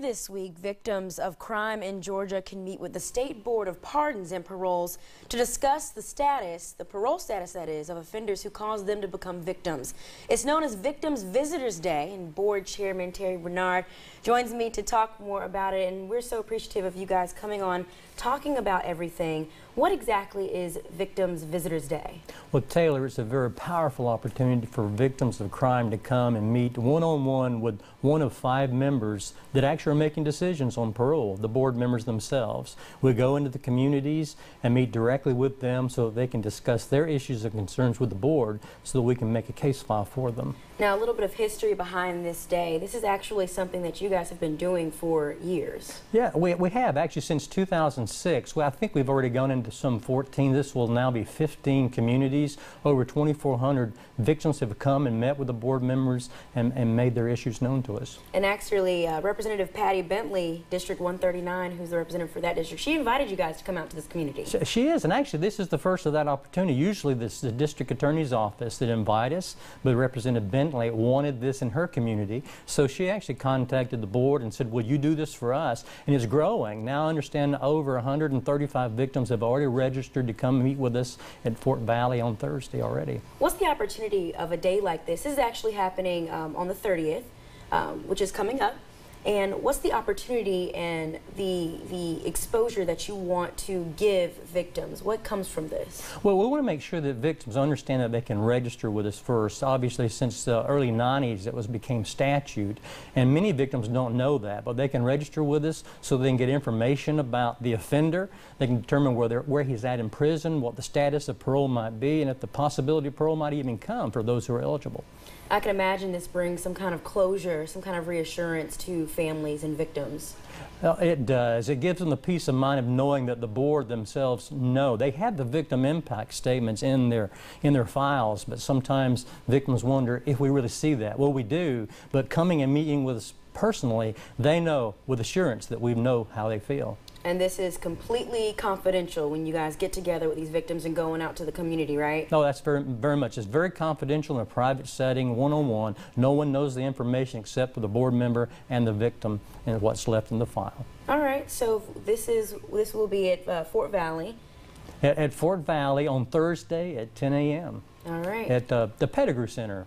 This week, victims of crime in Georgia can meet with the State Board of Pardons and Paroles to discuss the status, the parole status that is, of offenders who caused them to become victims. It's known as Victims Visitors Day, and Board Chairman Terry Barnard joins me to talk more about it, and we're so appreciative of you guys coming on, talking about everything. What exactly is Victims Visitors Day? Well, Taylor, it's a very powerful opportunity for victims of crime to come and meet one-on-one -on -one with one of five members that actually are making decisions on parole, the board members themselves. We go into the communities and meet directly with them so that they can discuss their issues and concerns with the board so that we can make a case file for them. Now, a little bit of history behind this day. This is actually something that you guys have been doing for years. Yeah, we, we have actually since 2006. Well, I think we've already gone into some 14. This will now be 15 communities. Over 2,400 victims have come and met with the board members and, and made their issues known to us. And actually, uh, Representative Patty Bentley, District 139, who's the representative for that district, she invited you guys to come out to this community. She, she is, and actually, this is the first of that opportunity. Usually, this is the district attorney's office that invite us, but Representative Bentley wanted this in her community. So she actually contacted the board and said, Will you do this for us? And it's growing. Now I understand over 135 victims have already registered to come meet with us at Fort Valley on Thursday already. What's the opportunity of a day like this? This is actually happening um, on the 30th, um, which is coming up. And what's the opportunity and the the exposure that you want to give victims? What comes from this? Well, we want to make sure that victims understand that they can register with us first. Obviously, since the early 90s, it was became statute, and many victims don't know that, but they can register with us so they can get information about the offender. They can determine where where he's at in prison, what the status of parole might be, and if the possibility of parole might even come for those who are eligible. I can imagine this brings some kind of closure, some kind of reassurance to families and victims. Well, it does. It gives them the peace of mind of knowing that the board themselves know. They have the victim impact statements in their in their files, but sometimes victims wonder if we really see that. Well, we do, but coming and meeting with us personally, they know with assurance that we know how they feel. And this is completely confidential when you guys get together with these victims and going out to the community, right? No, that's very, very much. It's very confidential in a private setting, one-on-one. -on -one. No one knows the information except for the board member and the victim and what's left in the file. All right. So this is this will be at uh, Fort Valley. At, at, Fort Valley on Thursday at 10 a.m. All right. At uh, the Pettigrew Center.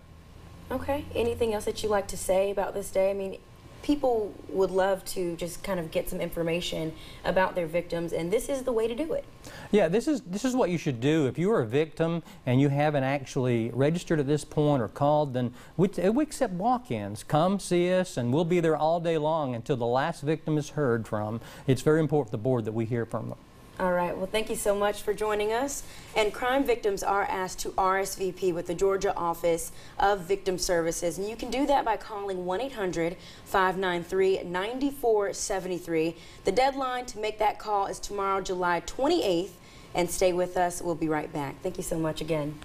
Okay. Anything else that you like to say about this day? I mean, people would love to just kind of get some information about their victims, and this is the way to do it. Yeah, this is this is what you should do. If you are a victim and you haven't actually registered at this point or called, then we, uh, we accept walk-ins. Come see us, and we'll be there all day long until the last victim is heard from. It's very important for the board that we hear from them. All right. Well, thank you so much for joining us. And crime victims are asked to RSVP with the Georgia Office of Victim Services. And you can do that by calling 1 800 593 9473. The deadline to make that call is tomorrow, July 28th. And stay with us. We'll be right back. Thank you so much again.